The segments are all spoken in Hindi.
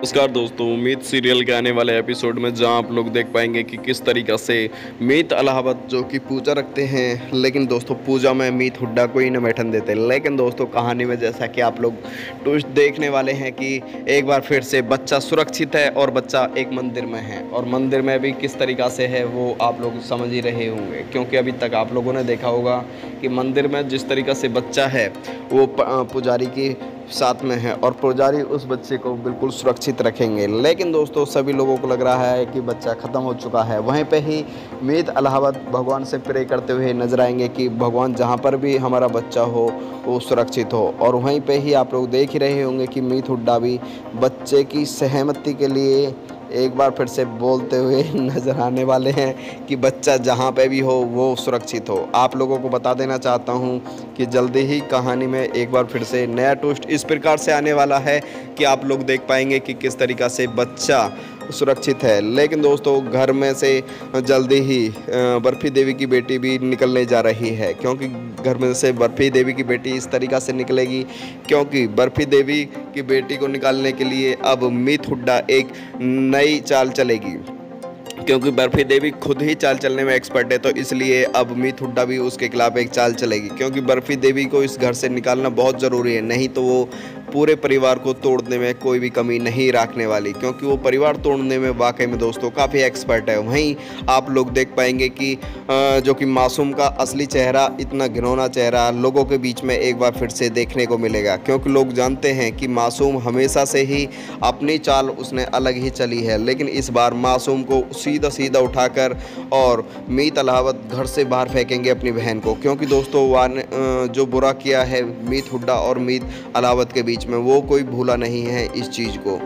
नमस्कार दोस्तों, मीत सीरियल के आने वाले एपिसोड में जहाँ आप लोग देख पाएँगे कि किस तरीक़ा से मीत अलाहाबाद जो कि पूजा रखते हैं, लेकिन दोस्तों पूजा में मीत हुड्डा को ही न बैठन देते लेकिन दोस्तों, कहानी में जैसा कि आप लोग ट्विस्ट देखने वाले हैं कि एक बार फिर से बच्चा सुरक्षित है और बच्चा एक मंदिर में है। और मंदिर में भी किस तरीक़ा से है, वो आप लोग समझ ही रहे होंगे, क्योंकि अभी तक आप लोगों ने देखा होगा कि मंदिर में जिस तरीक़ा से बच्चा है, वो पुजारी की साथ में है और पुजारी उस बच्चे को बिल्कुल सुरक्षित रखेंगे। लेकिन दोस्तों, सभी लोगों को लग रहा है कि बच्चा ख़त्म हो चुका है। वहीं पे ही मीत अलाहाबाद भगवान से प्रे करते हुए नज़र आएँगे कि भगवान जहाँ पर भी हमारा बच्चा हो, वो सुरक्षित हो। और वहीं पे ही आप लोग देख ही रहे होंगे कि मीत हुड्डा भी बच्चे की सहमति के लिए एक बार फिर से बोलते हुए नज़र आने वाले हैं कि बच्चा जहाँ पे भी हो, वो सुरक्षित हो। आप लोगों को बता देना चाहता हूँ कि जल्दी ही कहानी में एक बार फिर से नया ट्विस्ट इस प्रकार से आने वाला है कि आप लोग देख पाएँगे कि किस तरीक़ा से बच्चा सुरक्षित है। लेकिन दोस्तों, घर में से जल्दी ही बर्फ़ी देवी की बेटी भी निकलने जा रही है। क्योंकि घर में से बर्फ़ी देवी की बेटी इस तरीक़ा से निकलेगी, क्योंकि बर्फ़ी देवी की बेटी को निकालने के लिए अब मित हुड्डा एक नई चाल चलेगी। क्योंकि बर्फ़ी देवी खुद ही चाल चलने में एक्सपर्ट है तो इसलिए अब मीत हुड्डा भी उसके खिलाफ एक चाल चलेगी। क्योंकि बर्फ़ी देवी को इस घर से निकालना बहुत ज़रूरी है, नहीं तो वो पूरे परिवार को तोड़ने में कोई भी कमी नहीं रखने वाली, क्योंकि वो परिवार तोड़ने में वाकई में दोस्तों काफ़ी एक्सपर्ट है। वहीं आप लोग देख पाएँगे कि जो कि मासूम का असली चेहरा, इतना घिनौना चेहरा लोगों के बीच में एक बार फिर से देखने को मिलेगा, क्योंकि लोग जानते हैं कि मासूम हमेशा से ही अपनी चाल उसने अलग ही चली है। लेकिन इस बार मासूम को सीधा सीधा उठाकर और मीत अलावत घर से बाहर फेंकेंगे अपनी बहन को, क्योंकि दोस्तों जो बुरा किया है, मीत हुड्डा और मीत अलावत के बीच बीच में, वो कोई भूला नहीं है इस चीज़ को।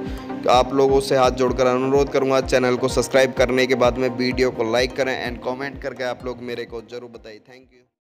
तो आप लोगों से हाथ जोड़कर अनुरोध करूँगा, चैनल को सब्सक्राइब करने के बाद में वीडियो को लाइक करें एंड कमेंट करके आप लोग मेरे को ज़रूर बताइए। Thank you.